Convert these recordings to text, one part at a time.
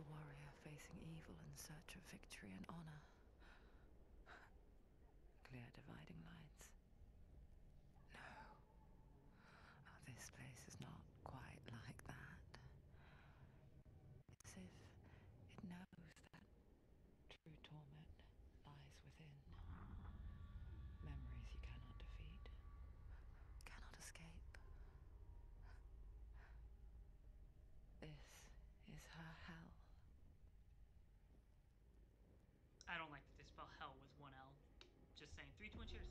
noble warrior facing evil in search of victory and honor. Clear dividing lines. No. Oh, this place is not quite like that. It's as if it knows that true torment lies within. Memories you cannot defeat, cannot escape. This is her hell. I don't like that they spell hell with one L. Just saying. Three, two, one, cheers.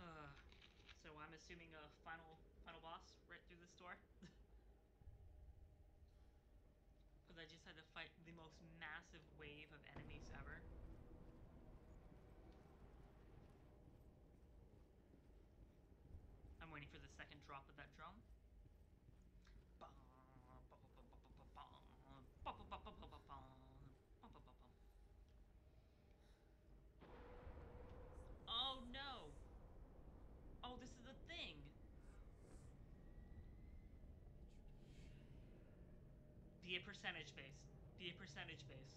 Uh, so I'm assuming a final final boss right through this door. Because I just had to fight the most massive wave of enemies ever. I'm waiting for the second drop of that drum. Oh no! Oh, this is the thing! Be a percentage base. Be a percentage base.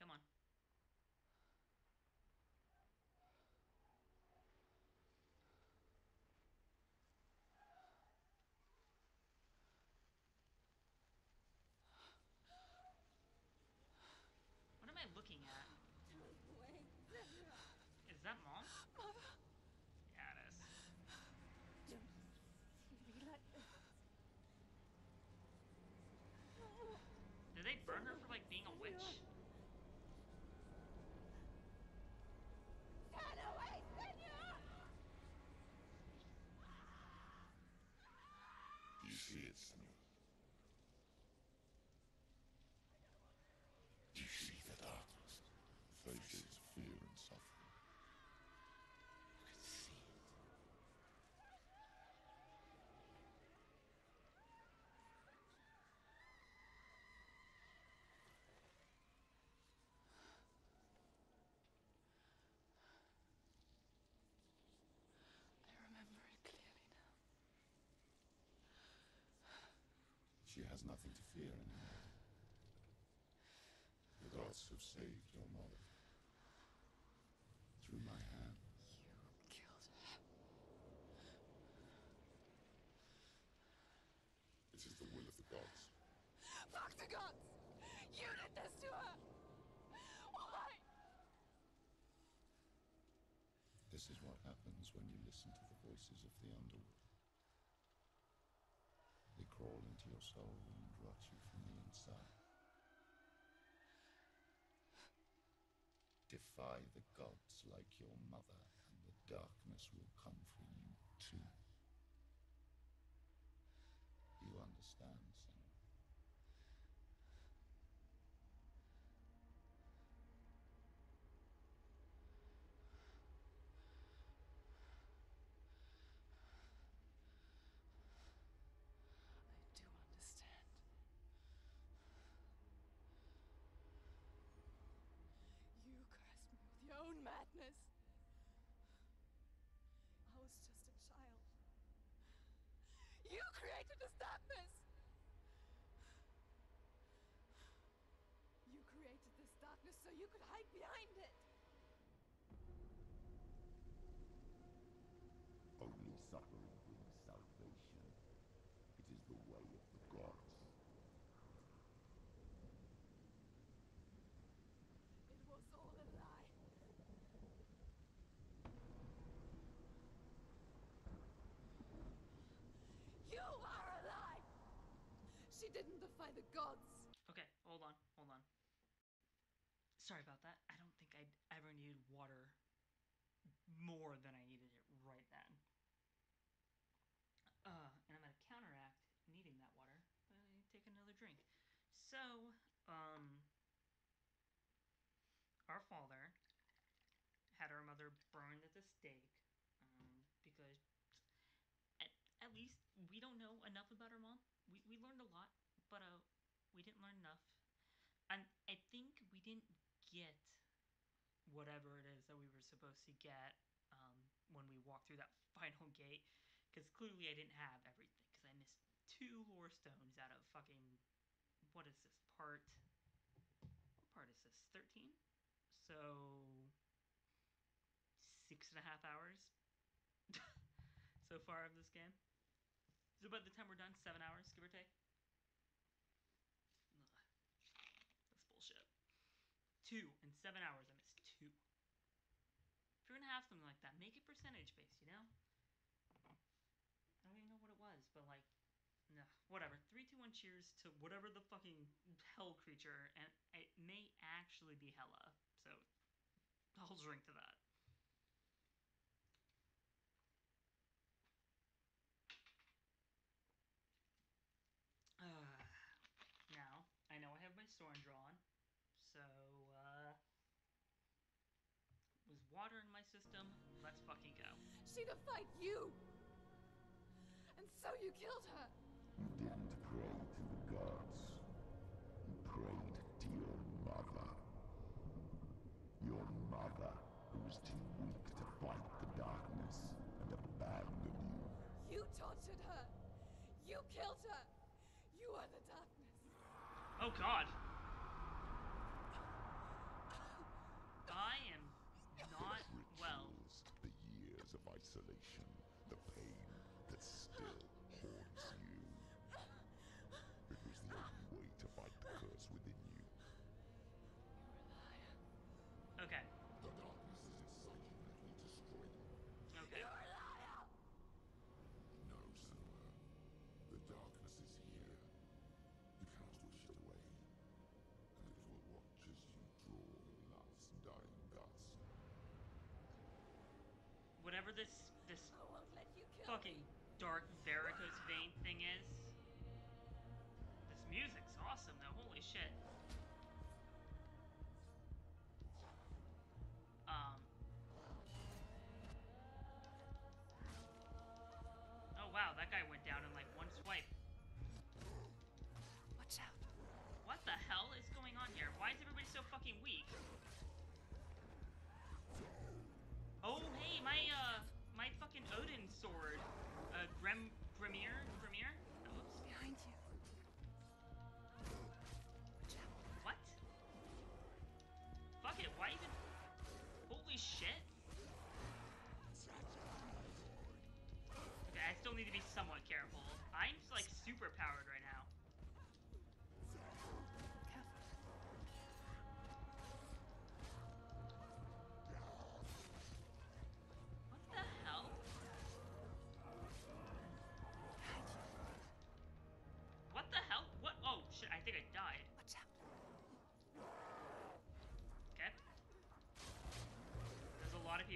Come on. What am I looking at? Wait. Is that mom? Mother. Yeah, it is. Don't be like this. Did they burn her for like being a witch? Turn away, Senua! You see it, Senua. You see the darkness, faces of fear and suffering. You can see it. I remember it clearly now. She has nothing to fear anymore. The gods have saved your mother. Through my hand. You killed her. It is the will of the gods. Fuck the gods! You did this to her! Why? This is what happens when you listen to the voices of the underworld. They crawl into your soul and rot you from the inside. Defy the gods like your mother, and the darkness will come for you too. You understand, son? I do understand. You cursed me with your own madness. I was just a child. You created this darkness! You created this darkness so you could hide behind it! Only suffering brings salvation. It is the way of the gods. It was all a lie. You are a lie! She didn't defy the gods. Okay, hold on, hold on. Sorry about that. I don't think I ever needed water more than I needed it right then. Uh, and I'm gonna counteract needing that water by taking another drink. So, um, our father had our mother burned at the stake um, because at, at least we don't know enough about her mom. We we learned a lot, but uh, we didn't learn enough. And I think we didn't get whatever it is that we were supposed to get um, when we walked through that final gate. Because clearly I didn't have everything. Because I missed two lore stones out of fucking what is this part? What part is this? Thirteen. So six and a half hours so far of this game. So by the time we're done, seven hours, give or take. Two in seven hours, I missed two. If you're gonna have something like that, make it percentage based, you know? I don't even know what it was, but like, no, whatever. Three, two, one, cheers to whatever the fucking hell creature, and it may actually be Hela, so I'll drink to that. Uh, now, I know I have my sword drawn, so, uh, was water in my system, let's fucking go. She defied you! And so you killed her! You didn't pray to the gods. You prayed to your mother. Your mother, who was too weak to fight the darkness and abandoned you. You tortured her! You killed her! You are the darkness! Oh god! I am not well. Rituals, the years of isolation, the pain that still haunts you. It was the only way to fight the curse within you. Okay, The darkness is inside you and it will destroy you. okay. You're a liar! No, Senua. The darkness is here. You cannot wish it away. And it will watch as you draw your last dying gasp. Whatever this this I won't let you kill fucking dark varicose vein thing is. This music's awesome though, holy shit. Um Oh wow, that guy went down in like one swipe. Watch out. What the hell is going on here? Why is everybody so fucking weak? Oh, hey, my, uh, my fucking Odin sword.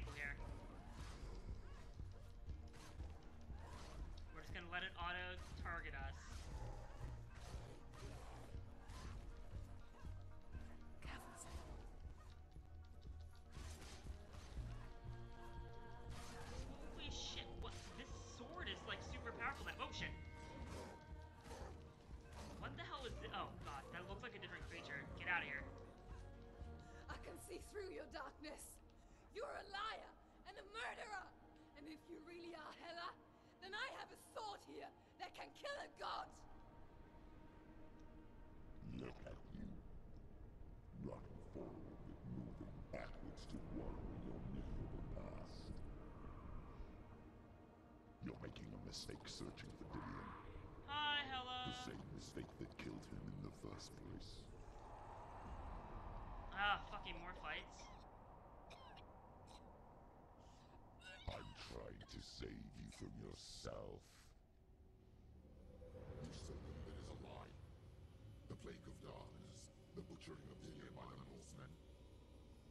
People here. Mistake searching for Dillion. Hi, hello. The same mistake that killed him in the first place. Ah, fucking more fights. I'm trying to save you from yourself. You said that it is a lie. The plague of darkness, the butchering of Dillion by the Northmen.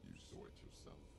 You saw it yourself.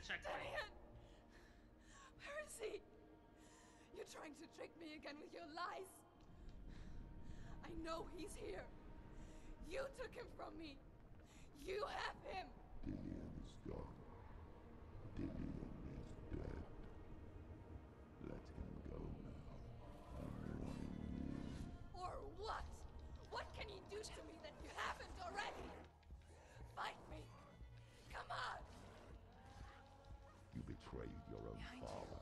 I just had to check. something. Darian! Where is he? You're trying to trick me again with your lies. I know he's here. You took him from me. You have your own Behind father.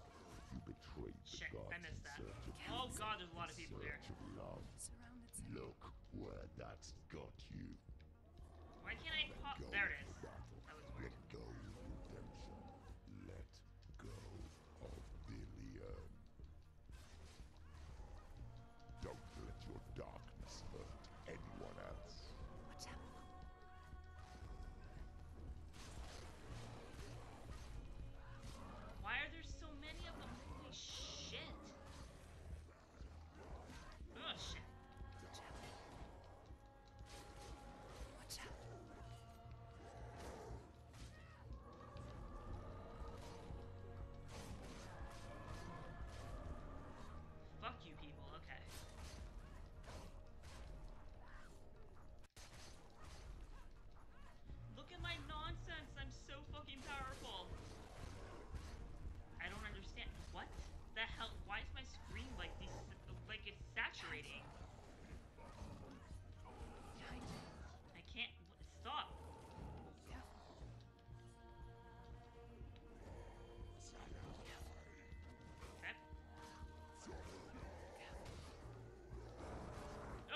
You betrayed the Shit, gods I missed that. Oh god, there's a lot of people here. of love. Look where that's got you. Why can't I pop? There it is. of is.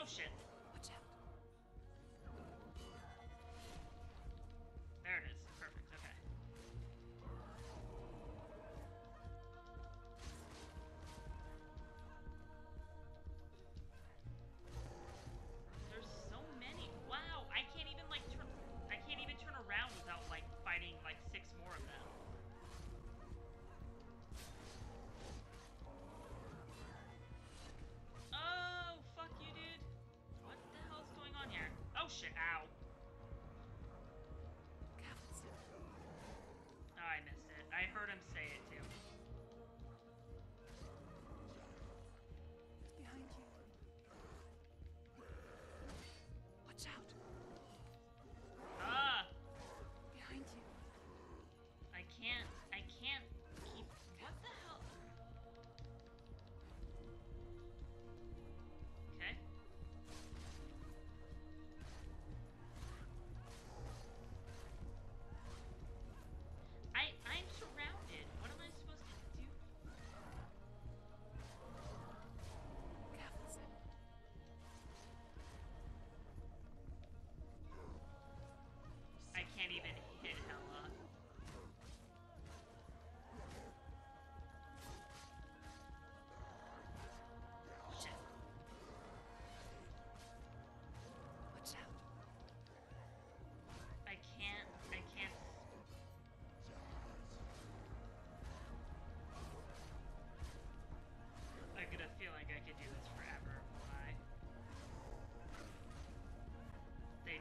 Oh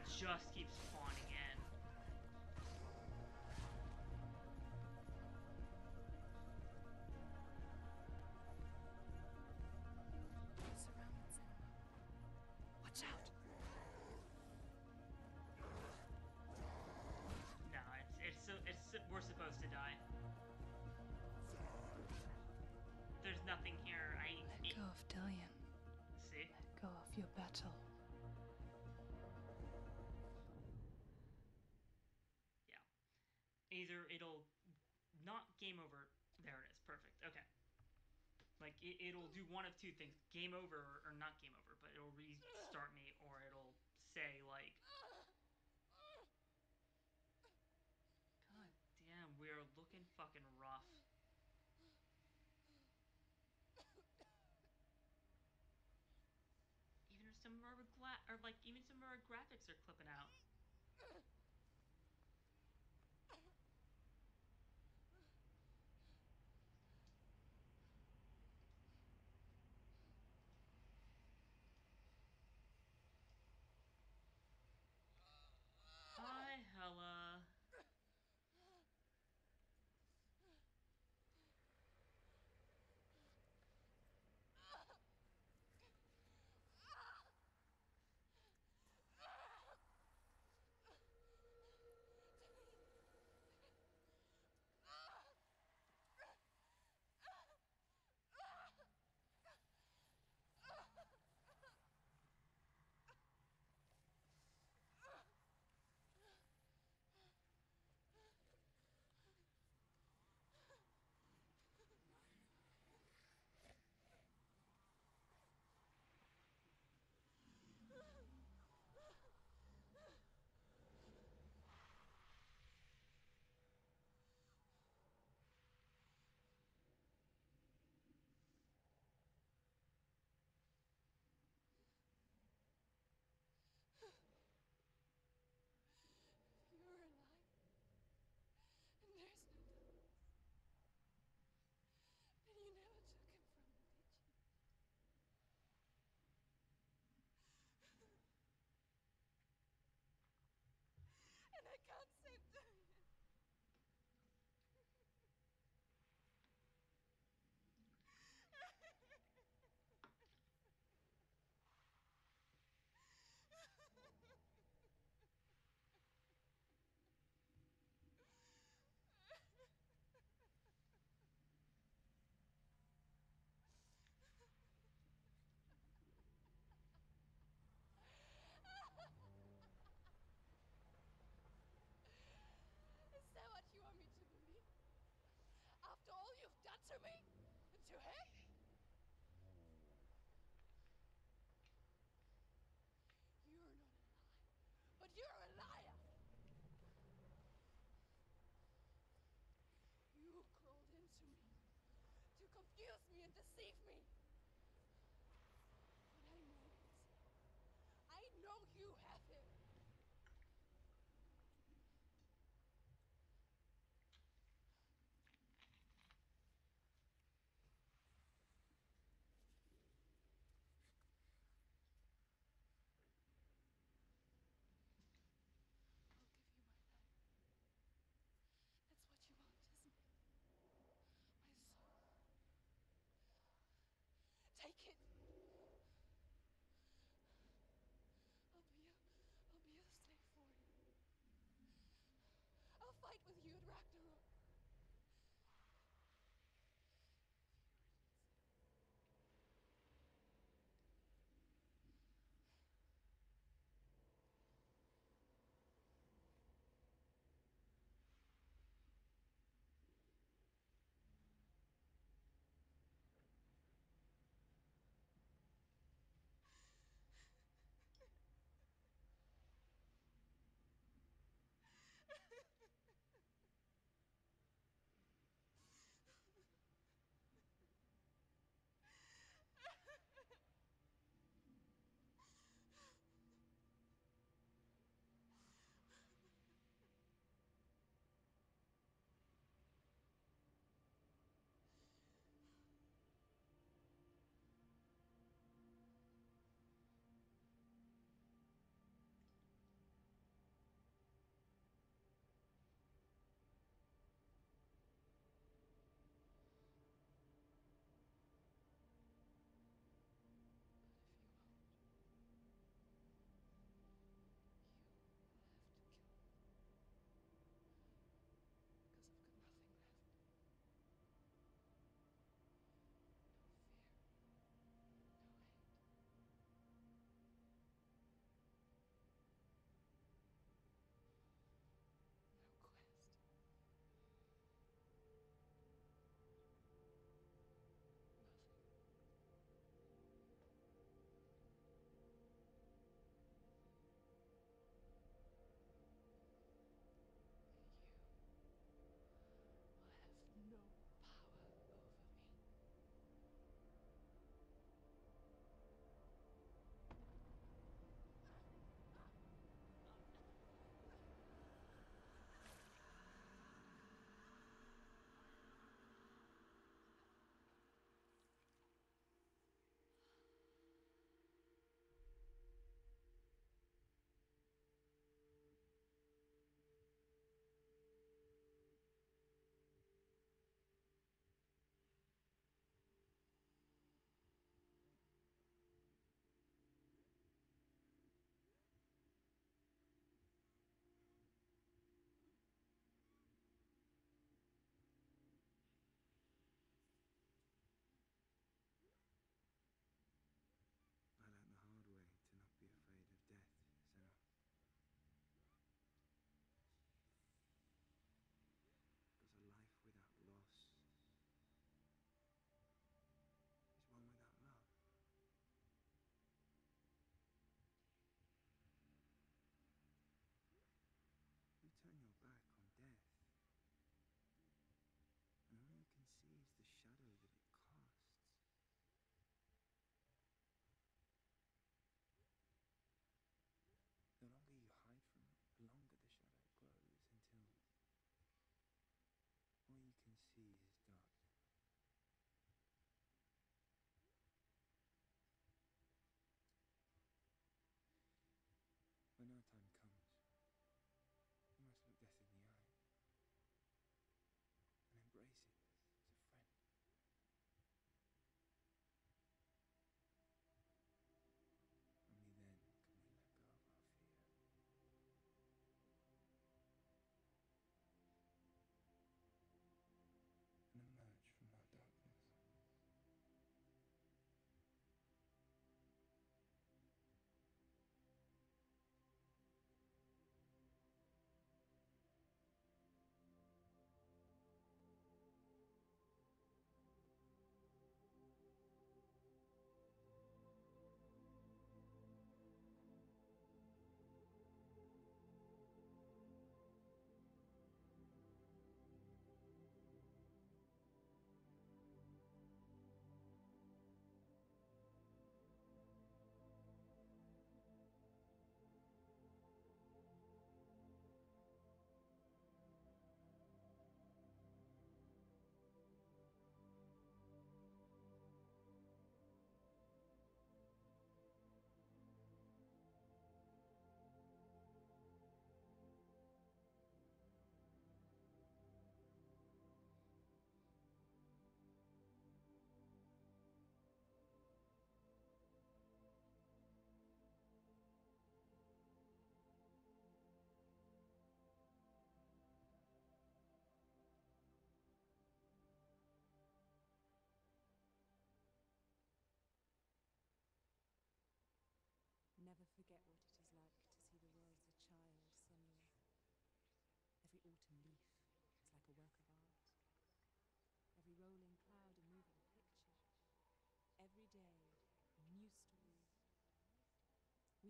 They just keeps spawning in. Watch out. No, it's it's so it's we're supposed to die. There's nothing here. I Let go of Dillion. see. Let go of your battle. either it'll not game over. There it is. Perfect. Okay. Like it, will do one of two things: game over or not game over. But it'll restart me, or it'll say like, "God damn, we are looking fucking rough." Even some of our gla- or like even some of our graphics are clipping out.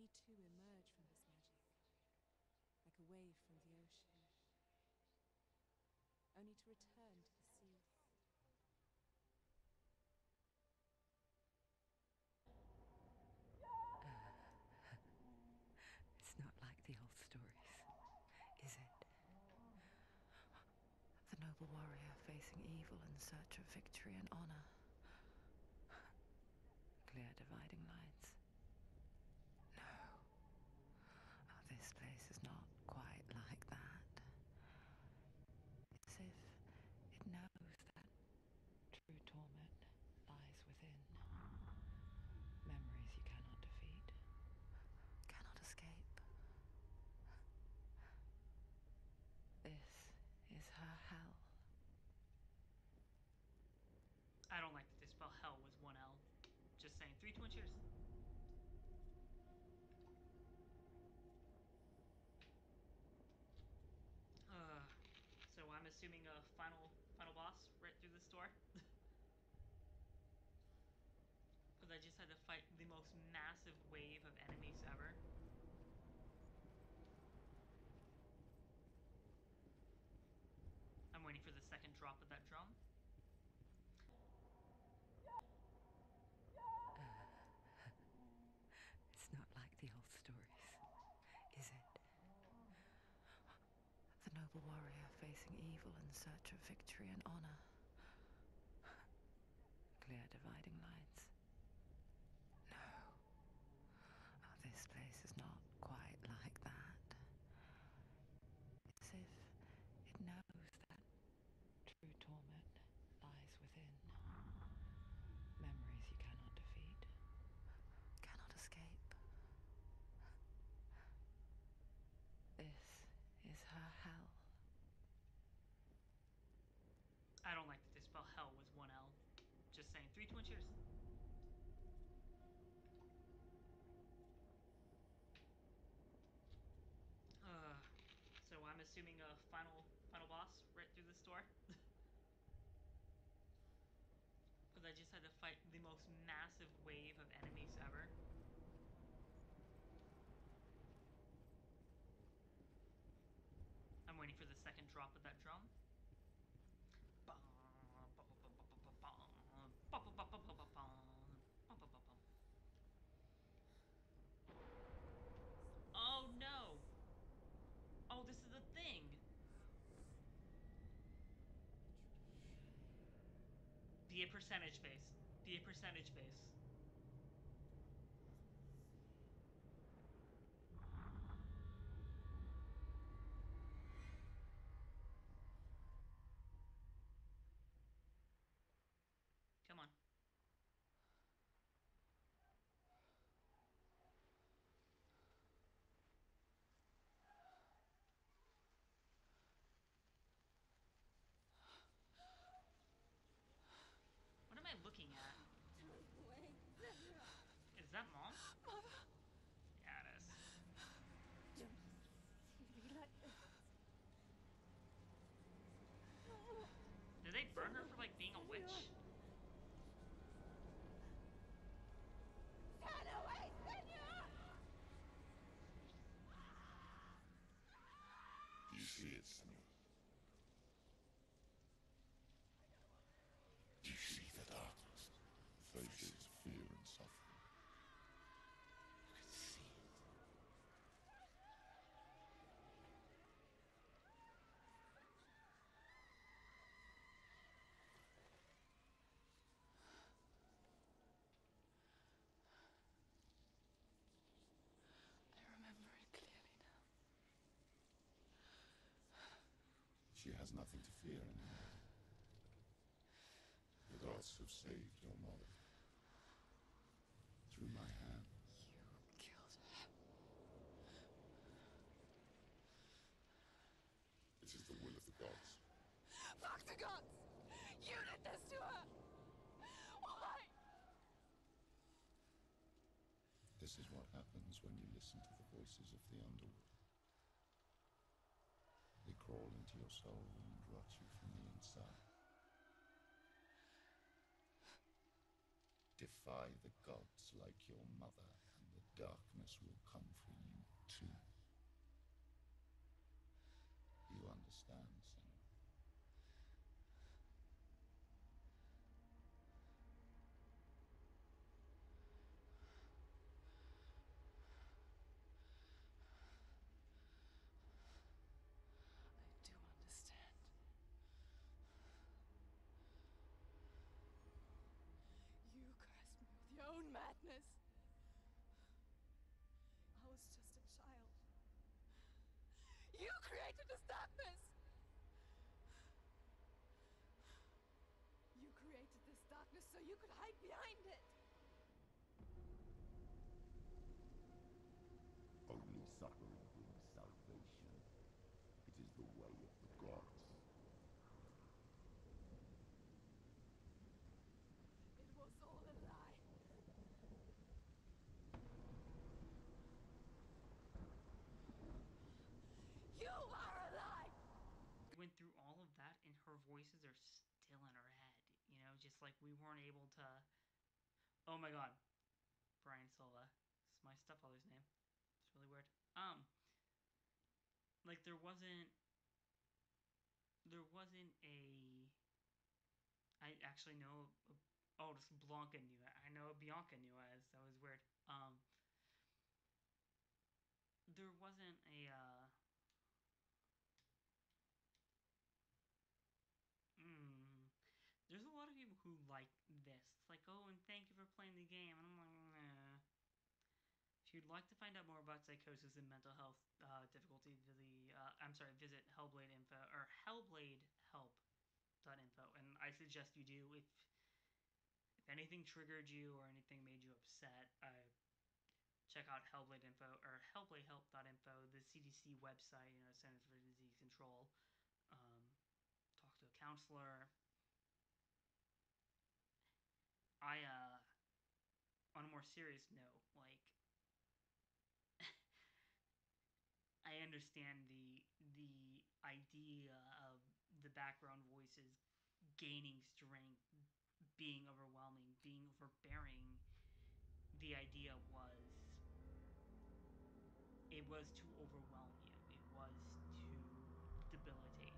We too emerge from this magic, like a wave from the ocean, only to return to the sea. It's not like the old stories, is it? The noble warrior facing evil in search of victory and honor. Clear dividing lines. No. Oh, this place is not quite like that. It's as if it knows that true torment lies within. Memories you cannot defeat, cannot escape. This is her hell. I don't like that they spell hell with one L. Just saying. Three, two, one, cheers. Uh, so I'm assuming a final final boss right through this door. Because I just had to fight the most massive wave of enemies ever. I'm waiting for the second drop of that drum. It's not like the old stories, is it? The noble warrior facing evil in search of victory and honor. Clear dividing lines. No. Oh, this place is not quite like that. It's as if it knows that true torment lies within. Memories you cannot defeat, cannot escape. This is her hell. I don't like that they spell hell with one L. Just saying. Three, two, one, cheers. Uh, so I'm assuming a final final boss right through this door. Because I just had to fight the most massive wave of enemies ever. I'm waiting for the second drop of that drum. Oh no! Oh, this is a thing! Be a percentage base. Be a percentage base. Come on. What am I looking at? Wait, Is that mom? Mother, Yeah, it is. don't like this. Did they burn her for like being a witch? Turn away, Senua! Do you see it, Senua? Do you see the darkness? Faces of fear and suffering. You can see it. I remember it clearly now. She has nothing to fear anymore. The gods have saved your mother. Through my hand. You killed her. It is the will of the gods. Fuck the gods! You did this to her! Why? This is what happens when you listen to the voices of the underworld. Into your soul and rot you from the inside. Defy the gods like your mother and the darkness will come for you too. You understand, son? I do understand. You cursed me with your own madness. I was just a child. You created this darkness! You created this darkness so you could hide behind it brings salvation. It is the way of the gods. It was all a lie. You are a lie! went through all of that and her voices are still in her head like we weren't able to oh my god. Brian silva. It's my stepfather's name. It's really weird. Um like there wasn't there wasn't a i actually know oh just blanca knew it. I know bianca knew it. That was weird. Um there wasn't a uh Mm. There's a lot of people who like this. It's like, oh, and thank you for playing the game. And I'm like, nah. If you'd like to find out more about psychosis and mental health uh, difficulty, the uh, I'm sorry, visit Hellblade info or HellbladeHelp.info, and I suggest you do if if anything triggered you or anything made you upset. Uh, check out Hellblade info or HellbladeHelp.info, the CDC website, you know, Centers for Disease Control. Um, talk to a counselor. I uh on a more serious note, like I understand the the idea of the background voices gaining strength, being overwhelming, being overbearing. The idea was it was too overwhelm you. It was to debilitate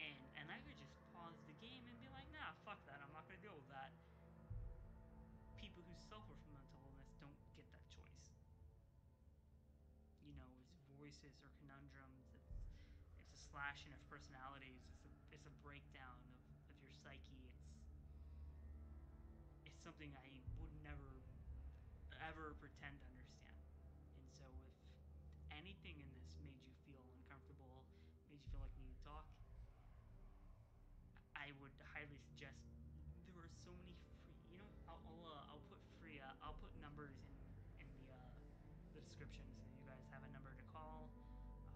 and and I could just pause the game and be like, nah, fuck that, I'm not gonna deal with that. People who suffer from mental illness don't get that choice. You know, it's voices or conundrums. It's it's a slashing of personalities. It's a it's a breakdown of, of your psyche. It's it's something I would never ever pretend to description so you guys have a number to call.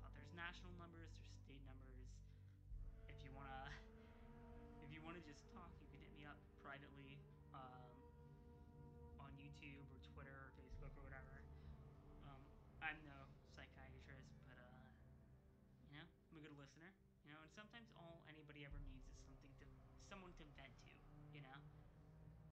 Uh, there's national numbers. There's